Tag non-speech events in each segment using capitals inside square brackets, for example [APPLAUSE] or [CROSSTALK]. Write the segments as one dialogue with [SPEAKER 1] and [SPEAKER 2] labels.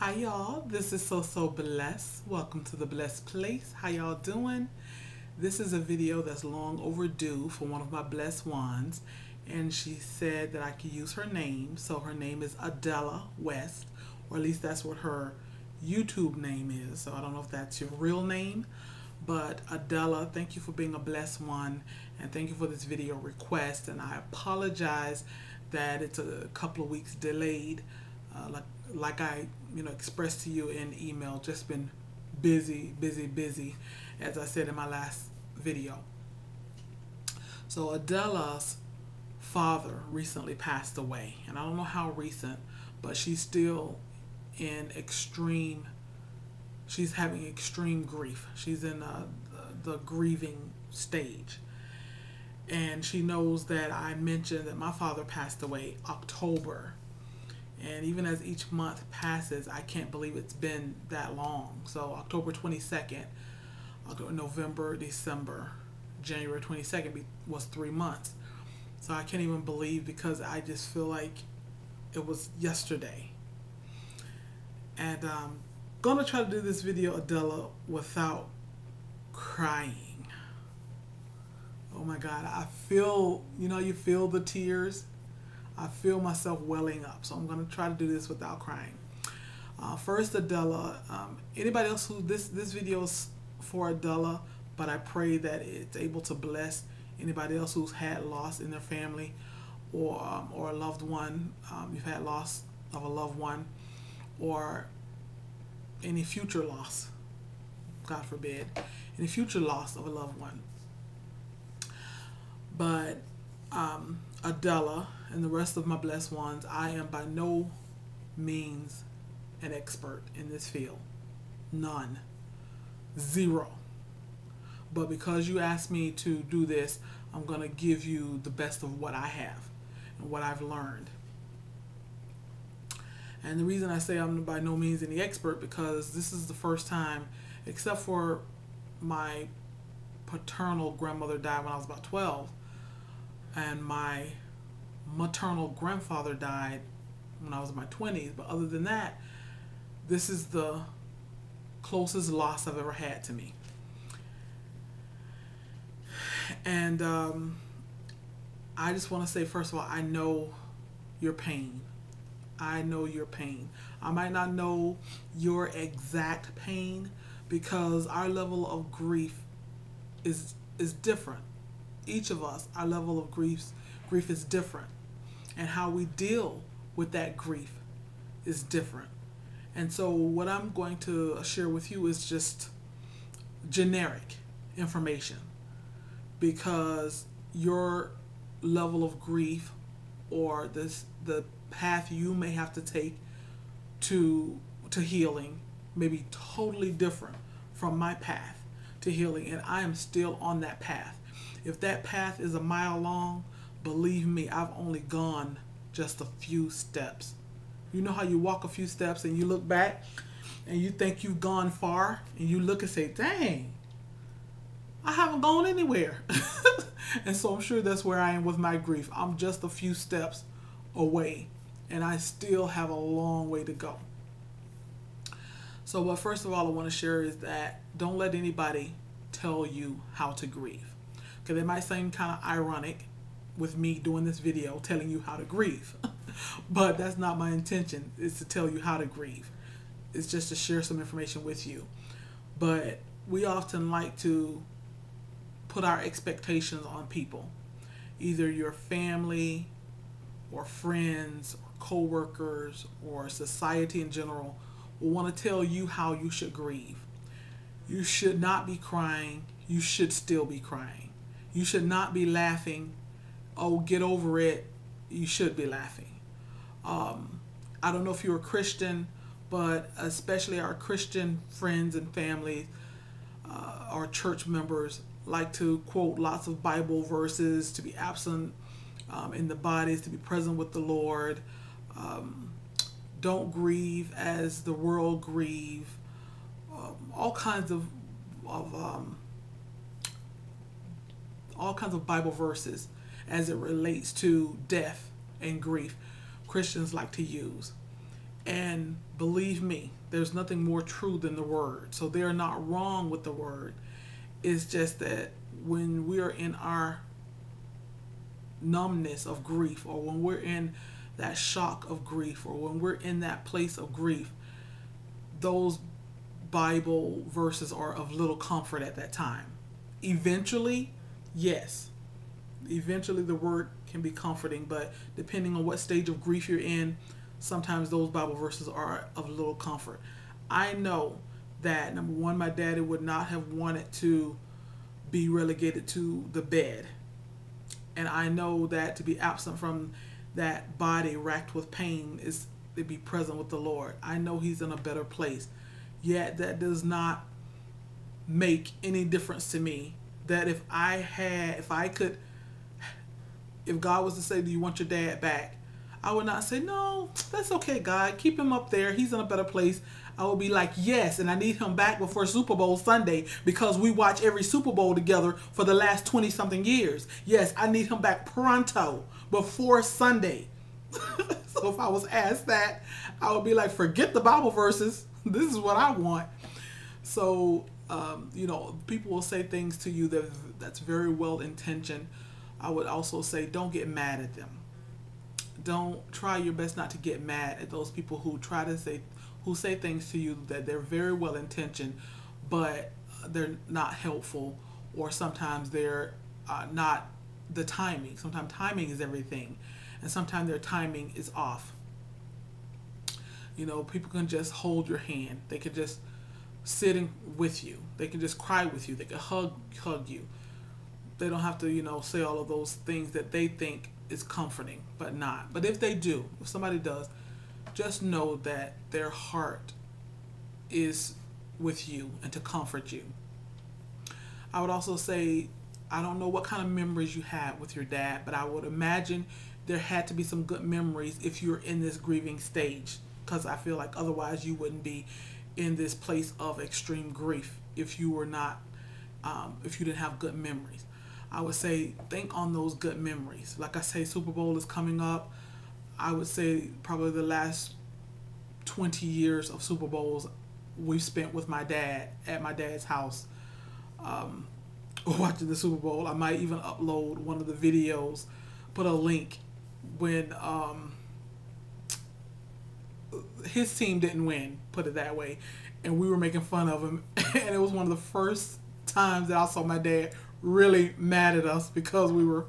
[SPEAKER 1] Hi y'all, this is So So Blessed. Welcome to the Blessed Place. How y'all doing? This is a video that's long overdue for one of my blessed ones and she said that I could use her name. So her name is Adela West, or at least that's what her YouTube name is. So I don't know if that's your real name, but Adela, thank you for being a blessed one and thank you for this video request and I apologize that it's a couple of weeks delayed. Uh, like like I you know expressed to you in email, just been busy, busy, busy, as I said in my last video. So Adela's father recently passed away, and I don't know how recent, but she's still in extreme. She's having extreme grief. She's in uh, the, the grieving stage. And she knows that I mentioned that my father passed away October and even as each month passes, I can't believe it's been that long. So October 22nd, November, December, January 22nd was three months. So I can't even believe because I just feel like it was yesterday. And I'm um, gonna try to do this video, Adela, without crying. Oh my God, I feel, you know, you feel the tears I feel myself welling up. So I'm going to try to do this without crying. Uh, first, Adela. Um, anybody else who this this video is for Adela, but I pray that it's able to bless anybody else who's had loss in their family, or um, or a loved one. Um, you've had loss of a loved one, or any future loss. God forbid, any future loss of a loved one. But um, Adela and the rest of my blessed ones, I am by no means an expert in this field. None. Zero. But because you asked me to do this, I'm going to give you the best of what I have and what I've learned. And the reason I say I'm by no means any expert because this is the first time, except for my paternal grandmother died when I was about 12, and my maternal grandfather died when I was in my 20s. But other than that, this is the closest loss I've ever had to me. And um, I just want to say, first of all, I know your pain. I know your pain. I might not know your exact pain because our level of grief is is different. Each of us, our level of grief grief is different and how we deal with that grief is different. And so, what I'm going to share with you is just generic information because your level of grief or this the path you may have to take to to healing may be totally different from my path to healing and I am still on that path. If that path is a mile long, believe me, I've only gone just a few steps. You know how you walk a few steps and you look back and you think you've gone far and you look and say, dang, I haven't gone anywhere. [LAUGHS] and so I'm sure that's where I am with my grief. I'm just a few steps away and I still have a long way to go. So, what first of all I want to share is that don't let anybody tell you how to grieve. Because it might seem kind of ironic with me doing this video telling you how to grieve. [LAUGHS] but that's not my intention, it's to tell you how to grieve. It's just to share some information with you. But we often like to put our expectations on people, either your family or friends or co-workers or society in general will want to tell you how you should grieve. You should not be crying. You should still be crying. You should not be laughing oh, get over it, you should be laughing. Um, I don't know if you're a Christian, but especially our Christian friends and families, uh, our church members like to quote lots of Bible verses to be absent um, in the bodies, to be present with the Lord. Um, don't grieve as the world grieve. Um, all kinds of, of um, all kinds of Bible verses as it relates to death and grief Christians like to use. And believe me, there's nothing more true than the word. So they're not wrong with the word. It's just that when we're in our numbness of grief or when we're in that shock of grief or when we're in that place of grief, those Bible verses are of little comfort at that time. Eventually, yes. Eventually, the word can be comforting, but depending on what stage of grief you're in, sometimes those Bible verses are of little comfort. I know that number one, my daddy would not have wanted to be relegated to the bed. And I know that to be absent from that body racked with pain is to be present with the Lord. I know he's in a better place. Yet that does not make any difference to me. That if I had, if I could, if God was to say, Do you want your dad back? I would not say, No, that's okay, God. Keep him up there. He's in a better place. I would be like, Yes, and I need him back before Super Bowl Sunday because we watch every Super Bowl together for the last 20 something years. Yes, I need him back pronto before Sunday. [LAUGHS] so if I was asked that, I would be like, Forget the Bible verses. [LAUGHS] This is what I want. So, um, you know, people will say things to you that that's very well intentioned. I would also say, don't get mad at them. Don't try your best not to get mad at those people who try to say who say things to you that they're very well intentioned but they're not helpful or sometimes they're uh, not the timing. Sometimes timing is everything and sometimes their timing is off. You know people can just hold your hand. They can just sit in with you they can just cry with you they can hug hug you they don't have to you know say all of those things that they think is comforting, but not. But if they do, if somebody does, just know that their heart is with you and to comfort you. I would also say, I don't know what kind of memories you had with your dad, but I would imagine there had to be some good memories if you're in this grieving stage, because I feel like otherwise you wouldn't be in this place of extreme grief if you were not, um, if you didn't have good memories. I would say think on those good memories. Like I say, Super Bowl is coming up. I would say probably the last 20 years of Super Bowls we've spent with my dad at my dad's house um, [LAUGHS] watching the Super Bowl. I might even upload one of the videos, put a link when um, his team didn't win, put it that way, and we were making fun of him. [LAUGHS] and it was one of the first times that I saw my dad really mad at us because we were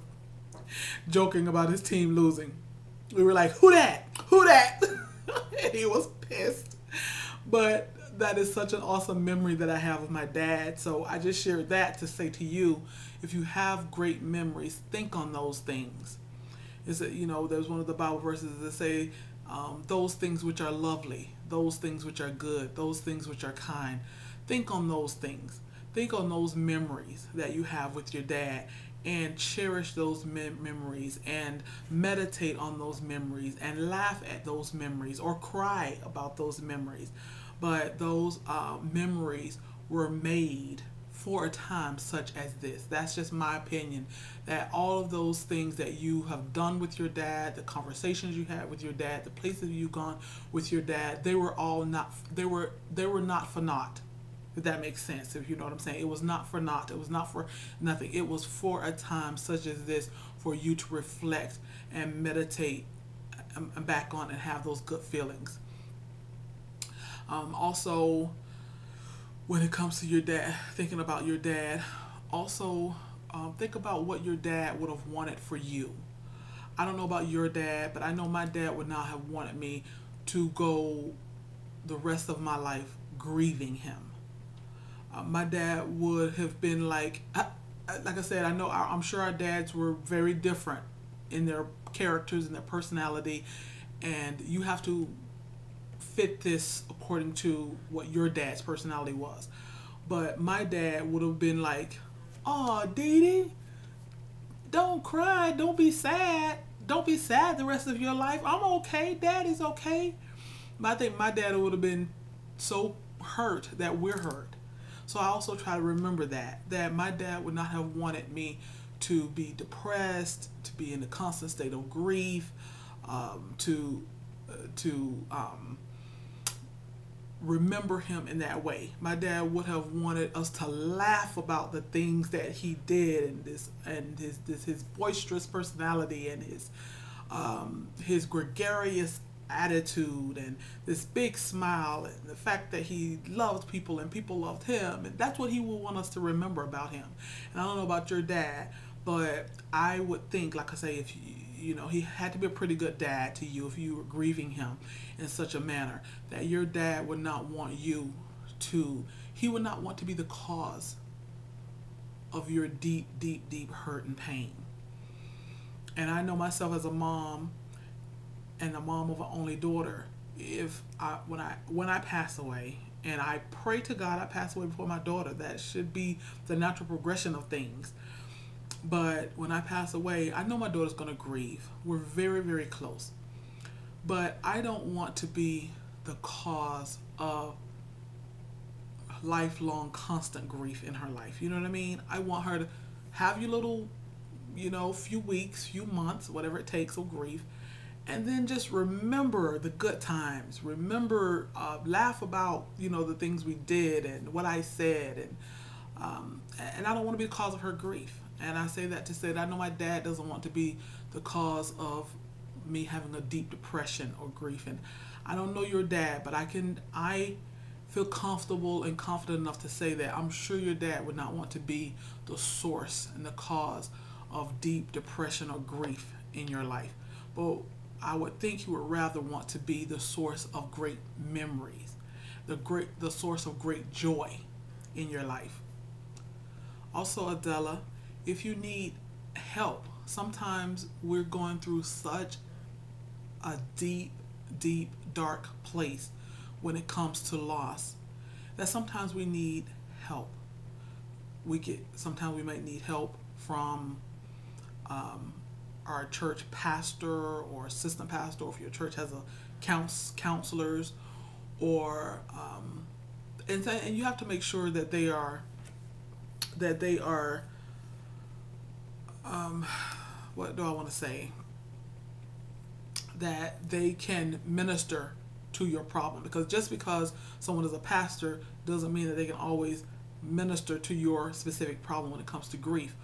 [SPEAKER 1] joking about his team losing. We were like, who that? Who that? [LAUGHS] and he was pissed. But that is such an awesome memory that I have of my dad. So I just shared that to say to you, if you have great memories, think on those things. Is that you know, there's one of the Bible verses that say, um, those things which are lovely, those things which are good, those things which are kind. Think on those things think on those memories that you have with your dad and cherish those mem- memories and meditate on those memories and laugh at those memories or cry about those memories. But those uh, memories were made for a time such as this. That's just my opinion. That all of those things that you have done with your dad, the conversations you had with your dad, the places you've gone with your dad, they were all not. They were they were not for naught if that makes sense, if you know what I'm saying. It was not for naught. It was not for nothing. It was for a time such as this for you to reflect and meditate um, back on and have those good feelings. Um, also, when it comes to your dad, thinking about your dad, also um, think about what your dad would have wanted for you. I don't know about your dad, but I know my dad would not have wanted me to go the rest of my life grieving him. Uh, my dad would have been like, like I said, I know I'm sure our dads were very different in their characters and their personality, and you have to fit this according to what your dad's personality was. But my dad would have been like, "Oh, Dee Dee, don't cry, don't be sad, don't be sad the rest of your life. I'm okay, Daddy's okay." But I think my dad would have been so hurt that we're hurt so I also try to remember that, that my dad would not have wanted me to be depressed, to be in a constant state of grief, um, to, uh, to um, remember him in that way. My dad would have wanted us to laugh about the things that he did and this and his this his boisterous personality and his um, his gregarious attitude and this big smile and the fact that he loved people and people loved him and that's what he would want us to remember about him. And I don't know about your dad, but I would think, like I say, if you you know, he had to be a pretty good dad to you if you were grieving him in such a manner that your dad would not want you to, he would not want to be the cause of your deep, deep, deep hurt and pain. And I know myself as a mom and a mom of an only daughter, if I, when I, when I pass away, and I pray to God I pass away before my daughter, that should be the natural progression of things but when I pass away, I know my daughter's going to grieve. We're very, very close. But I don't want to be the cause of lifelong constant grief in her life. You know what I mean? I want her to have your little, you know, few weeks, few months, whatever it takes of grief. And then just remember the good times. Remember, uh, laugh about, you know, the things we did and what I said. And, um, and I don't want to be the cause of her grief. And I say that to say that I know my dad doesn't want to be the cause of me having a deep depression or grief. And I don't know your dad, but I can, I feel comfortable and confident enough to say that I'm sure your dad would not want to be the source and the cause of deep depression or grief in your life. But I would think he would rather want to be the source of great memories, the great the source of great joy in your life. Also, Adela, if you need help, sometimes we're going through such a deep, deep, dark place when it comes to loss that sometimes we need help. We get sometimes we might need help from um, our church pastor or assistant pastor, if your church has a counts counselors, or um, and and you have to make sure that they are that they are um, what do I want to say? That they can minister to your problem because just because someone is a pastor doesn't mean that they can always minister to your specific problem when it comes to grief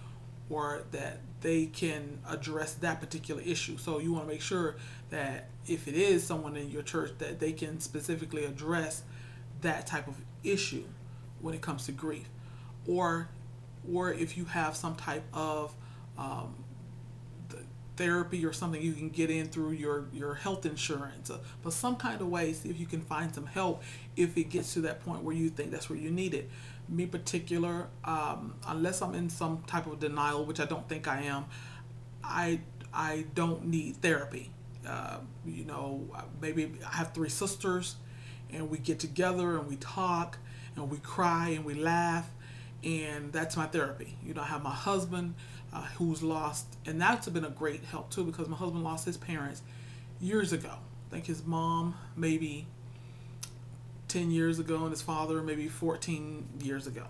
[SPEAKER 1] or that they can address that particular issue. So you want to make sure that if it is someone in your church that they can specifically address that type of issue when it comes to grief or or if you have some type of um, therapy or something you can get in through your your health insurance uh, but some kind of way see if you can find some help if it gets to that point where you think that's where you need it. Me particular um, unless i'm in some type of denial which i don't think i am i i don't need therapy. Uh, you know maybe i have three sisters and we get together and we talk and we cry and we laugh and that's my therapy. You know i have my husband uh, who's lost, and that's been a great help too because my husband lost his parents years ago. I think his mom maybe 10 years ago and his father maybe 14 years ago.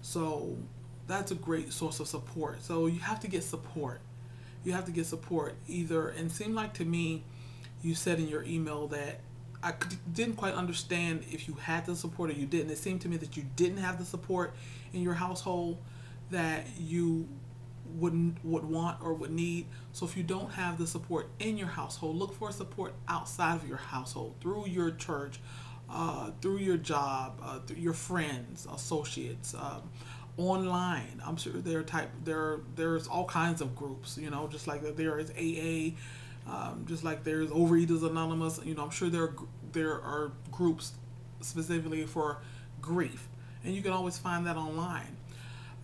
[SPEAKER 1] So that's a great source of support. So you have to get support. You have to get support either, and seemed like to me, you said in your email that I didn't quite understand if you had the support or you didn't. It seemed to me that you didn't have the support in your household, that you wouldn't would want or would need. So if you don't have the support in your household, look for support outside of your household through your church, uh, through your job, uh, through your friends, associates, um, online. I'm sure there are type there there's all kinds of groups. You know, just like there is AA, um, just like there's Overeaters Anonymous. You know, I'm sure there are, there are groups specifically for grief, and you can always find that online.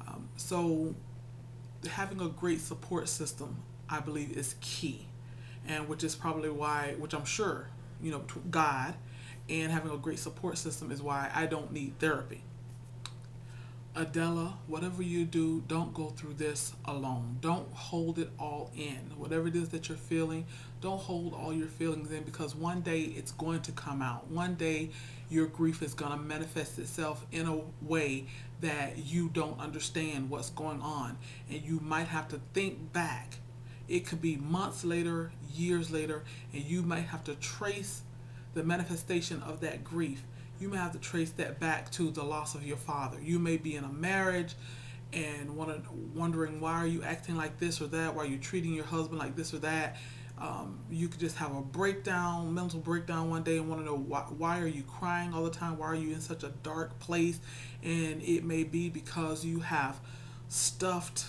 [SPEAKER 1] Um, so having a great support system, I believe, is key, and which is probably why, which I'm sure, you know, God and having a great support system is why I don't need therapy. Adela, whatever you do, don't go through this alone. Don't hold it all in. Whatever it is that you're feeling, don't hold all your feelings in because one day it's going to come out. One day your grief is going to manifest itself in a way that you don't understand what's going on. And you might have to think back. It could be months later, years later, and you might have to trace the manifestation of that grief you may have to trace that back to the loss of your father. You may be in a marriage and wondering why are you acting like this or that, why are you treating your husband like this or that. Um, you could just have a breakdown, mental breakdown one day and want to know why, why are you crying all the time? Why are you in such a dark place? And it may be because you have stuffed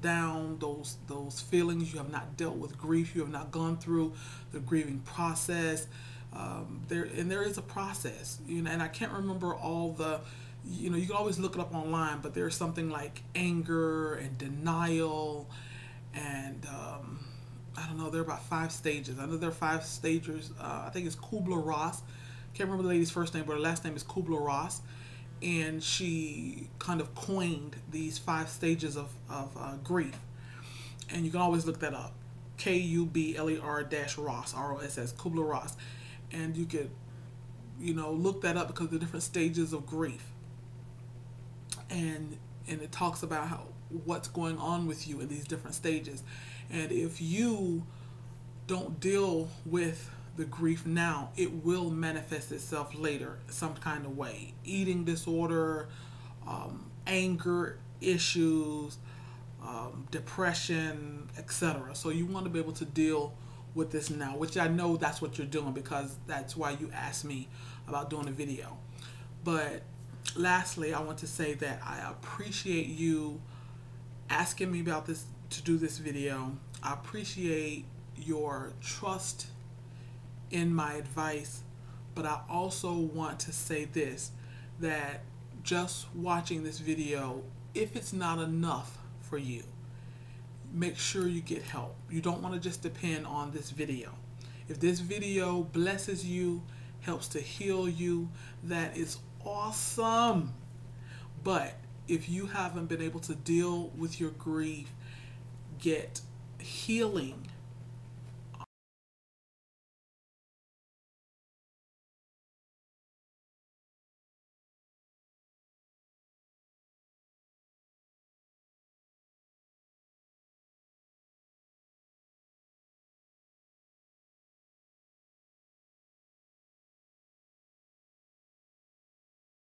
[SPEAKER 1] down those those feelings. You have not dealt with grief. You have not gone through the grieving process. Um, there and there is a process, you know. And I can't remember all the, you know. You can always look it up online, but there's something like anger and denial, and um, I don't know. There are about five stages. I know there are five stages. Uh, I think it's Kubler Ross. Can't remember the lady's first name, but her last name is Kubler Ross and she kind of coined these five stages of, of uh, grief. And you can always look that up. K U B L E R dash Ross, R O S S, Kubler Ross. And you could, you know, look that up because the different stages of grief. And and it talks about how what's going on with you in these different stages. And if you don't deal with the grief now, it will manifest itself later some kind of way. Eating disorder, um, anger issues, um, depression, etc. So you want to be able to deal with this now, which I know that's what you're doing because that's why you asked me about doing a video. But lastly, I want to say that I appreciate you asking me about this to do this video. I appreciate your trust in my advice, but I also want to say this that just watching this video, if it's not enough for you, make sure you get help. You don't want to just depend on this video. If this video blesses you, helps to heal you, that is awesome. But if you haven't been able to deal with your grief, get healing